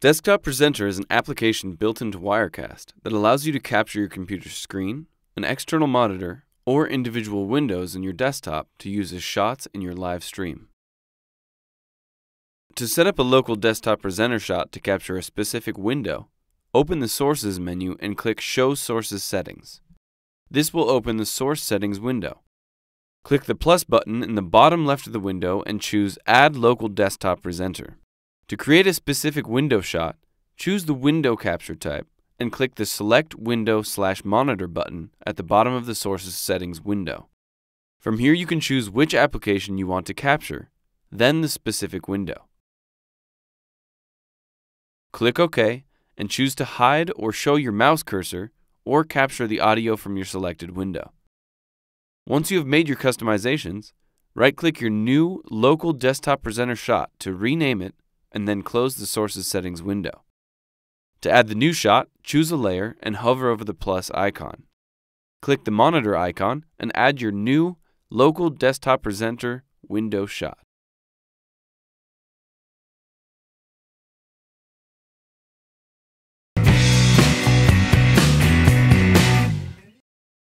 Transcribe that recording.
Desktop Presenter is an application built into Wirecast that allows you to capture your computer's screen, an external monitor, or individual windows in your desktop to use as shots in your live stream. To set up a local desktop presenter shot to capture a specific window, open the Sources menu and click Show Sources Settings. This will open the Source Settings window. Click the plus button in the bottom left of the window and choose Add Local Desktop Presenter. To create a specific window shot, choose the window capture type and click the Select Window slash Monitor button at the bottom of the Sources Settings window. From here you can choose which application you want to capture, then the specific window. Click OK and choose to hide or show your mouse cursor or capture the audio from your selected window. Once you have made your customizations, right-click your new local desktop presenter shot to rename it and then close the Sources Settings window. To add the new shot, choose a layer and hover over the plus icon. Click the monitor icon and add your new local desktop presenter window shot.